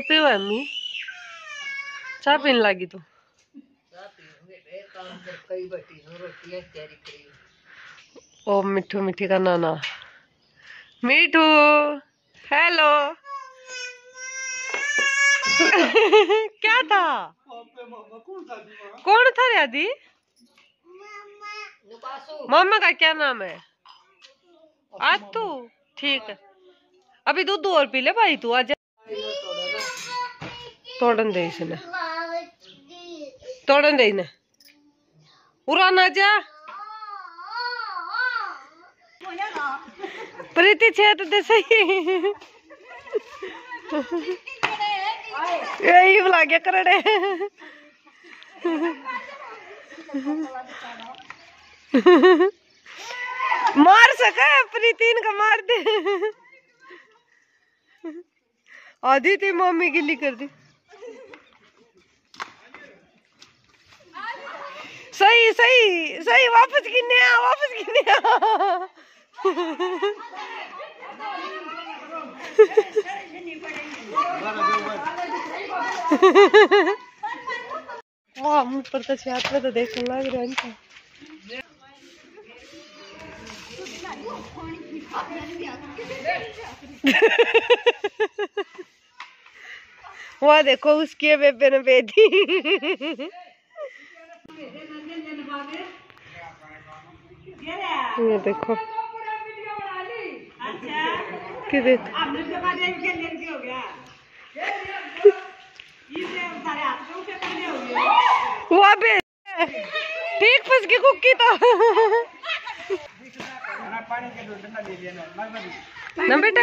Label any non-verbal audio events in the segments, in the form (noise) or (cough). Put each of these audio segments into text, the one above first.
पियो अम्मी चाय पीने लगी तू ओ मिठू मिठी का नाना मिठू हेलो क्या था कौन था रियादी मम्मा का क्या नाम है आज तू ठीक है अभी दूध और पी ले भाई तू आज तोड़न दे जा प्रीति छेद दे सही बुला के करड़े मार सका प्रीति इनका मार दे आधी थी मम्मी गिल्ली कर दी सही सही सही वापस गिने आ वापस गिने आ वाह पर तो छात्र तो देखने लग रहा देखो उसकी बेबे ने बेदी ये देखो। कि देख। वहाँ पे ठीक फंस गई कुक्की तो। ना बेटा।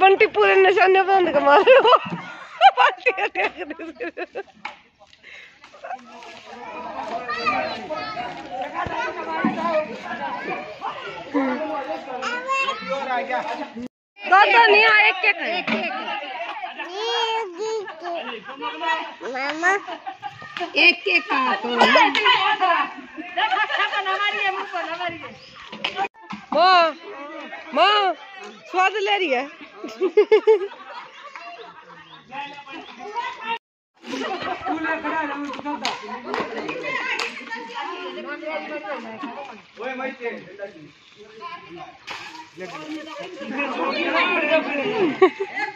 बंटी पूरे निशाने बंद कमा मारे हो दे दे। दो दो नहीं आ एक एक है। एक एक का तो माँ माँ स्वाद ले रही है। (laughs)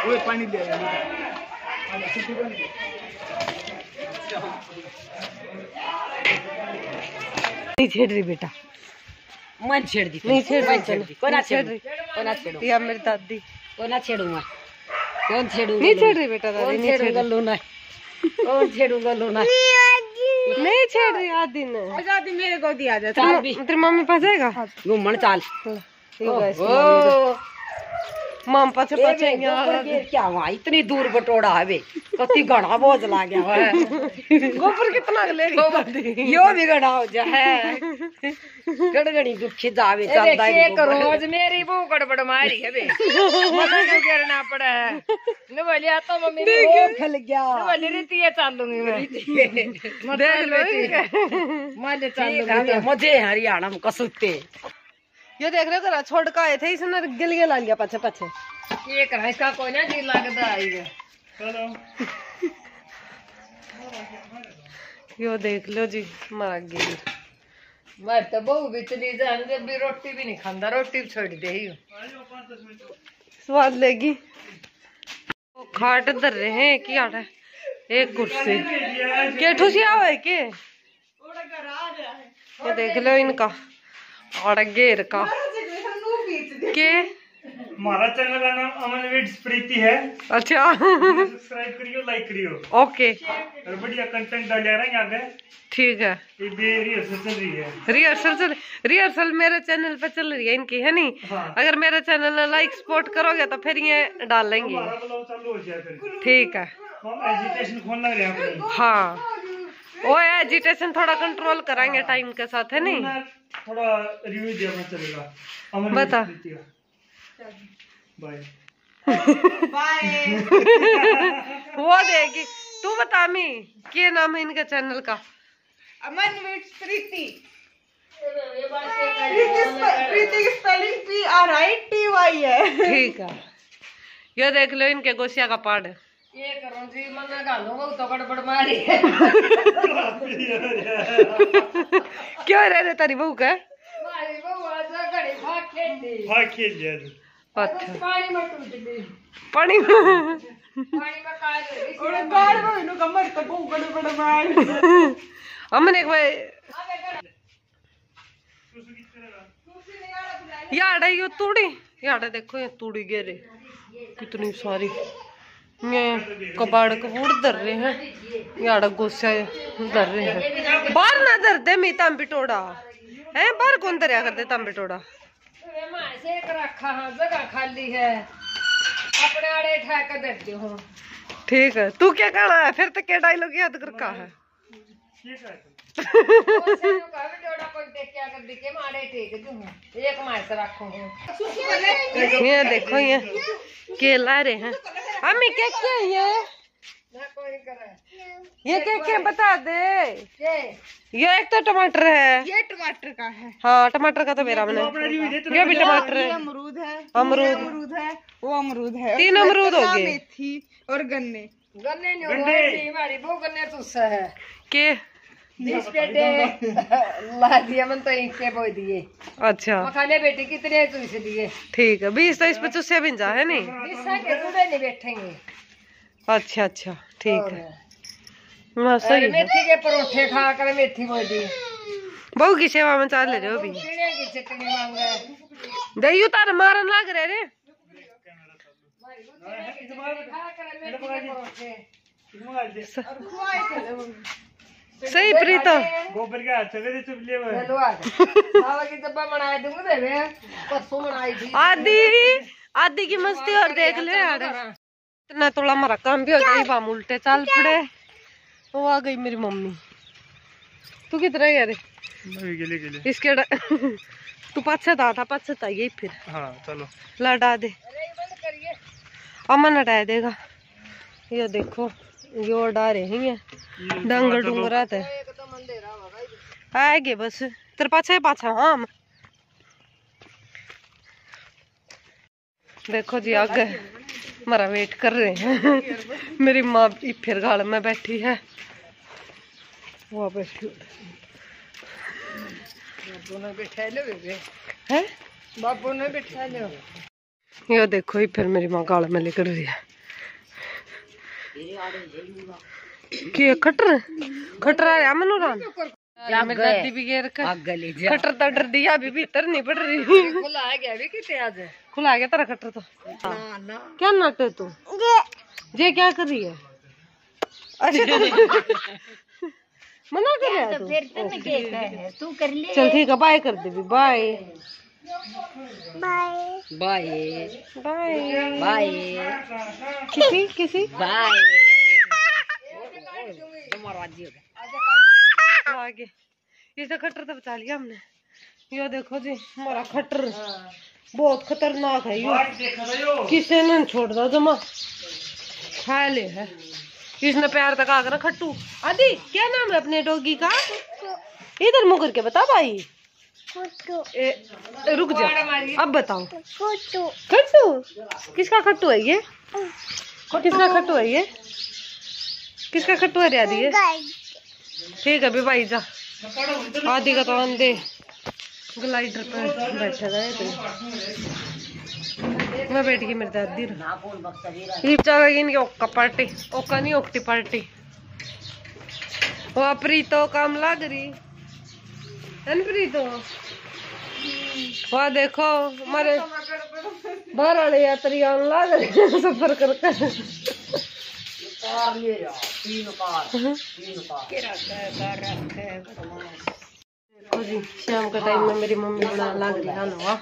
पानी दे नहीं छेड़ रही बेटा। मन छेड़ दी नहीं छेड़ मन छेड़ दी। कोना छेड़ छेड़ू? रही कोना छेड़ू? या मेरी दादी। कोना छेड़ूँगा? कौन छेड़ूँगा नहीं छेड़ रही बेटा दादी नहीं छेड़ छेड़ूँगा लूना? कौन छेड़ूँगा लूना? नहीं छेड़ रही आदि ने। आज़ादी मेरे को दिया जा। चाल भी। तेरी मम्मी पास जाएगा घूमन चाल। ठीक है ओ माम पाछे क्या हुआ? इतनी दूर बटोड़ा हवे कति घड़ा बोझ ला गया है। गोबर कितना ले यो भी घड़ा हो जा है। गड़गड़ी दुखी जावे चलदा एक रोज मेरी गड़बड़ मारी है बे मना क्यों करना पड़ा है। न बोलिया तो मम्मी ने वो खल गया। बोली रीति ये चालूँगी मैं। देख लो। माले ठीक मुझे हरियाणा में कसुते। ये देख रहे हो करा छोड़ के आए थे इसने गिल गिल आ गया पाछे पाछे। ये करा इसका कोई ना जी लगता है चलो। यो देख लो जी मारा गिल मैं तो बहु भी चली जान जब भी रोटी भी नहीं खांदा रोटी छोड़ दे ही। स्वाद लेगी। वो खाट धर रहे हैं की आटा है? एक कुर्सी। के ठुसिया हुआ है के? ये देख लो इनका। और घेर का के हमारा चैनल का नाम अमन विड्स प्रीति है अच्छा सब्सक्राइब करियो लाइक करियो ओके और बढ़िया कंटेंट डाल रहे हैं आगे ठीक है. ये रिहर्सल चल रही है रिहर्सल चल रिहर्सल मेरे चैनल पे चल रही है इनकी है नहीं? हाँ। अगर मेरे चैनल लाइक सपोर्ट करोगे तो फिर ये डाल लेंगे हमारा ब्लॉग चालू हो जाए फिर। ठीक है। हैं हाँ। वो एजिटेशन थोड़ा कंट्रोल कराएँगे टाइम के साथ है नहीं? मैं थोड़ा रिव्यू देना चलेगा। अमन बता। बाय (laughs) वो देगी। तू बता मी क्या नाम है इनका चैनल का? अमन प्रीति। प्रीति की spelling P R I T Y है। ठीक है। ये देख लो इनके गोसिया का पाड़ ये करो जी मना गालो तो गड़बड़ मारी है। (laughs) (laughs) क्यों रह रहे तारी बहू का? मारी बहू आज घड़ी भाग खेली खेल अच्छा। पानी में टूट गई पानी में? पानी में काल और गाड़ में इनु कमर तो बहु बड़े बड़े मार। (laughs) अमन एक बार यार ये तूड़ी यार देखो ये तूड़ी गिरे। कितनी सारी। ये कबाड़ कबूड़ धर रहे हैं। याड़ा गुस्सा धर रहे हैं। बाहर ना धरते दे मी तम बिटोड़ा है बाहर कौन धरिया करते तांबी तम बिटोड़ा मैं से एक रखा हाँ जगह खाली है। अपने आड़े ठा कर देती हूँ। ठीक है तू क्या कहना है? फिर तो क्या डायलॉग याद कर का है। (laughs) ये देखो ये केला रहे हैं। अम्मी क्या क्या है ये? ना कोई करे ये क्या क्या बता दे। ये एक तो टमाटर है। ये टमाटर का है हाँ टमाटर का तो मेरा मैंने ये भी टमाटर है। अमरूद। है अमरूद। अमरूद है वो अमरूद है। तीन अमरूद हो गए। मेथी और गन्ने। गन्ने नहीं गन्ने। हमारी वो गन्ने तो है। के? (laughs) दिए। अच्छा। मखाने बेटे कितने तो इसलिए? ठीक है बीस तो इस पे चुस्से बिंजा है नहीं? बीसा नहीं बैठेंगे? अच्छा अच्छा ठीक है। हाँ सही है। मेथी के परोठे खा कर मेथी बोई दी। बहू की सेवा में चाल ले जाओ भी चिड़िया की चटनी मांगे दही उतार मारन लाग रहे रे। खा कर मेथी के परोठे मंगा दे सही प्रीता। गोबर का चले दे चुप ले वो हेलो आ खावा की डब्बा बनाए दूँगा दे वे परसों बनाई थी। आदि आदि की मस्ती और देख ले यार। इतना थोड़ा हमारा काम भी हो गया बाम उल्टे चाल पड़े। वो आ गई मेरी मम्मी। तू किधर है यार? मैं गेले गेले। इसके ड- (laughs) तू पाछे था था पाछे था ये फिर। हाँ चलो। लड़ा दे। अमन हटा देगा। ये देखो ये उड़ा रहे हैं डंगर डूंगरा थे आएगे बस तेरे पाछे पाछा हाँ हम देखो जी आगे। हमारा वेट कर रहे हैं। (laughs) मेरी माँ भी फिर गाल में बैठी है। वो बैठी बाबू ने बिठा लो बेबे। है? बाबू ने बिठा लो। ये देखो ही फिर मेरी माँ गाल में निकल रही है। कि खटर खटर मनोराम तो डर दिया अभी भीतर नहीं पड़ रही खुला क्या भी कितने आज खुला गया तेरा खटर तो क्या नाटे तू ये क्या कर रही है मना कर रहा है तू फिर तने के है तू कर ले चल ठीक है बाय कर दे भी बाय बाय बाय बाय किसी किसी बाय आगे। इसे खट्टर तो बचा लिया हमने। यो देखो जी हमारा खट्टर बहुत खतरनाक है यो। किसी ने नहीं छोड़ दो जमा? खा ले है। इसने पैर तक आकर खट्टू आदि क्या नाम है अपने डोगी का? इधर मुकर के बता भाई। ए, रुक जा। अब बताओ। खट्टू? किसका खट्टू है ये? किसका खट्टू है ये? किसका खट्टू है रियादी ये? ठीक है भाई जा। आदि का तो अंधे ग्लाइडर पर बैठा गए तो मैं बैठ गई मेरी दादी रे। ये चल इनकी ओक्का पार्टी ओक्का नहीं ओकटी पार्टी। वो प्रीतो काम लग रही। है ना प्रीतो देखो हमारे बाहर वाले यात्री आने लग रहे सफ़र कर कर। देखो जी शाम का टाइम में मेरी मम्मी बना लग रही है हलवा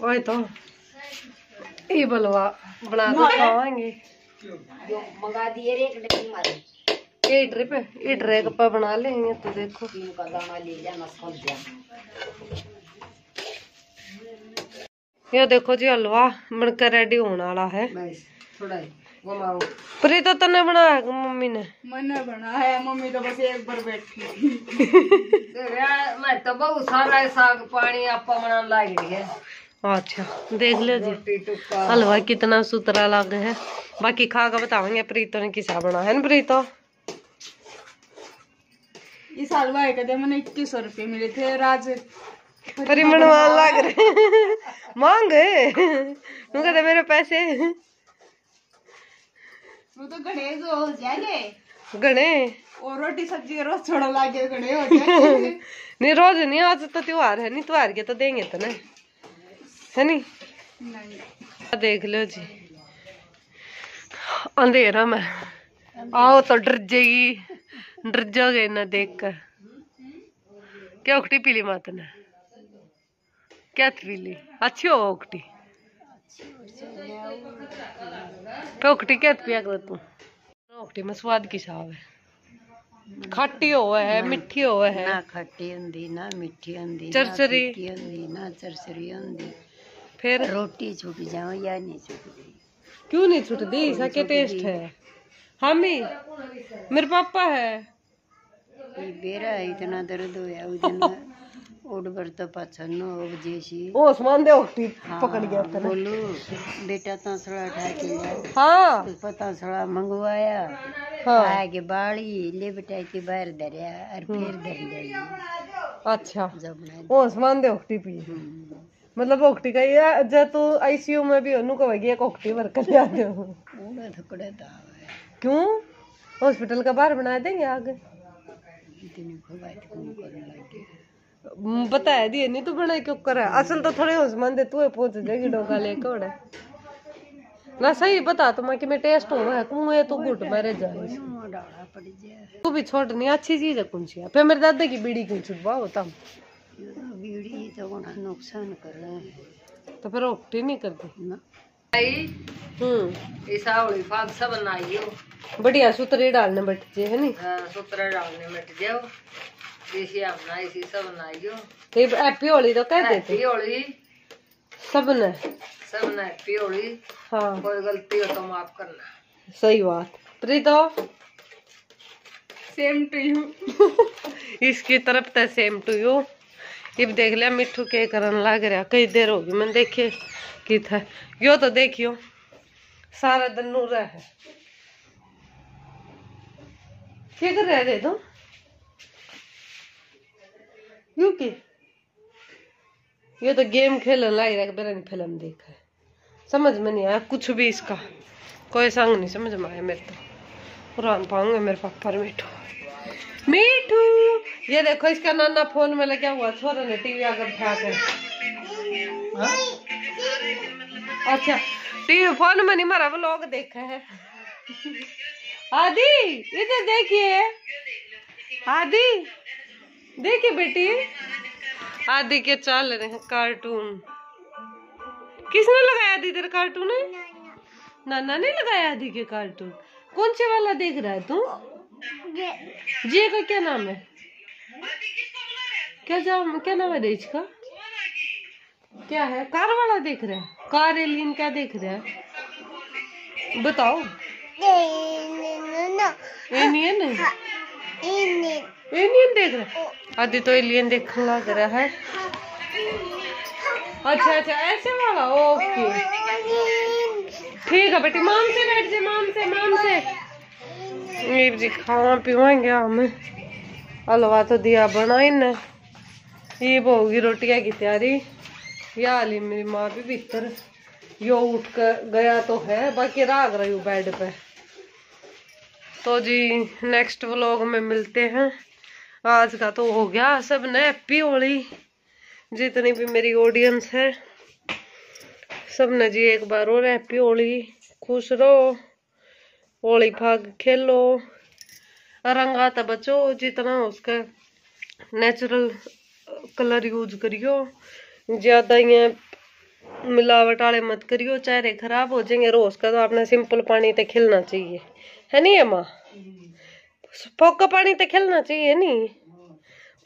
वही। तो ये बलवा बना के खावाएँगे मंगा दिए रे एक डब्बी मारे। ये ट्रिप ये ट्रैक पर बना लेंगे तो देखो। का दाना ले जाना ये देखो जी हलवा बनकर रेडी होने वाला है। पर तो तने बनाया है मम्मी ने? मैंने बनाया मम्मी तो बस एक बार बैठी (laughs) मैं तो बहुत सारा साग पानी आपा बनाने लग रही है। अच्छा देख लो जी। हलवा कितना सुतरा लग है। बाकी खा कर बतावेंगे प्रीतो ने किसा बना है ना प्रीतो? इस हलवा के थे मैंने इक्कीस सौ रुपये मिले थे राज मनवान लग रहे मांग तू कहते मेरे पैसे। वो तो गणेश हो जाएँगे। गणे। और रोटी सब्ज़ी रोज थोड़ा लागे गणे हो जाएँगे। (laughs) नहीं रोज नहीं आज तो त्योहार है नहीं त्योहार के तो देंगे तो नहीं है नहीं? नहीं। देख लो जी। अंधेरा में। आओ तो डर जाएगी डर जाओगे इन्हें देख कर क्या उकटी पीली माता ने? क्या पीली? अच्छी हो उकटी। पे उकटी क्या पिया कर तू? उकटी में स्वाद की शाव है। खट्टी हो है मिठी हो है। ना खट्टी होंगी ना मिठी होंगी चरचरी। होंगी ना चरचरी होंगी फिर? रोटी छुट जाओ या नहीं छुटती क्यों नहीं छुटती इसका क्या टेस्ट है? हम ही? मेरे पापा है। बेरा इतना दर्द होया उस दिन। (laughs) ओड पर तो पाछन नो हो जे ओ समान दे ओटी हाँ, पकड़ गया तने बोलू बेटा तो सड़ा उठा के लिया हाँ। पता सड़ा मंगवाया। हाँ। आगे बाड़ी ले बेटा के बाहर धरया और हम्म। फिर धर गई अच्छा। ओ समान दे ओटी पी। हम्म। मतलब ओकटी का या जे तो आईसीयू में भी अनु को एक ओकटी भर कर ले आते हो थकड़े था। क्यों? हॉस्पिटल का बाहर बना देंगे आगे। बताया दिए नहीं तो बना क्यों करा असल तो थोड़े आसमान दे तू पहुँच जाएगी डोका लेकर उड़े ना सही बता तो मैं कि मैं टेस्ट हो है कुएँ तो घुट मेरे जाए तू भी छोड़ नहीं अच्छी चीज़ है कौन सी फिर मेरे दादा की बीड़ी क्यों छुटवा होता ये तो बीड़ी तो नुकसान कर रहे हैं। तो फिर उठती नहीं करती? ना। हम्म। ऐसा होली फाग सब बनाइयो बढ़िया सूत्र डालने बैठे है नहीं सूत्र डालने मिट जाओ देसी अपना इसी सब बनाइयो ये हैप्पी होली तो कह देते? हैप्पी होली। सबने हैप्पी होली। हाँ। कोई गलती हो तो माफ़ करना। सही बात। प्रीतो? सेम टू यू इसकी तरफ़ तो सेम टू यू ये देख लिया मिट्टू के करन लग रहा। कई देर होगी मैंने देखे। कि था। यो तो देखियो, सारा दिन नूरा है। क्या कर रहे तुम? यू की? ये तो गेम खेलने लग रहा है मेरा फ़िल्म देखा है। समझ में नहीं आया, कुछ भी इसका। कोई संग नहीं समझ में आया मेरे तो। कुरान पाऊँगे, मेरे पापा मिठू। मीठू! ये देखो, इसका नाना फ़ोन में लगा हुआ? छोरा ने टीवी आकर उठा कर हाँ? अच्छा टीवी फ़ोन में नहीं मारा व्लॉग देखा है। आदि इधर देखिए। आदि देखिए बेटी। आदि के चल रहे हैं कार्टून किसने लगाया आदि तेरा कार्टून है? नाना ने लगाया आदि के कार्टून कौन से वाला देख रहा है तू? जी का क्या नाम है? क्या जाम क्या नाम है देश का? क्या है? कार वाला देख रहा है। कार एलियन क्या देख रहा है। बताओ। एलियन एलियन देख रहे है। आदि तो एलियन देखने लग रहा है। अच्छा अच्छा ऐसे वाला ओके। ठीक है बेटी माम से बैठ जा माम से माम से। ये जी खावा पीवाएँगे हमें। हलवा तो दिया बनाई ने। ये होगी रोटियाँ की तैयारी। या हाली मेरी माँ भी भीतर, यो उठ कर गया तो है, बाकी राग रही हूँ बेड पे। तो जी नेक्स्ट व्लॉग में मिलते हैं। आज का तो हो गया, सबने हैप्पी होली। जितनी भी मेरी ऑडियंस है, सबने जी एक बार और हैप्पी होली। खुश रहो, होली फाग खेलो। रंगाता बचो, जितना उसका नेचुरल कलर यूज़ करियो। ज़्यादा ये मिलावट वाले मत करियो, चेहरे खराब हो जाएँगे, रोज का तो आपने सिंपल पानी ते खिलना चाहिए। है नहीं, अम्मा? फोका पानी ते खिलना चाहिए नहीं?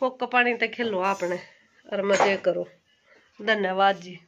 फोका पानी ते खिलो आपने, और मज़े करो। धन्यवाद जी।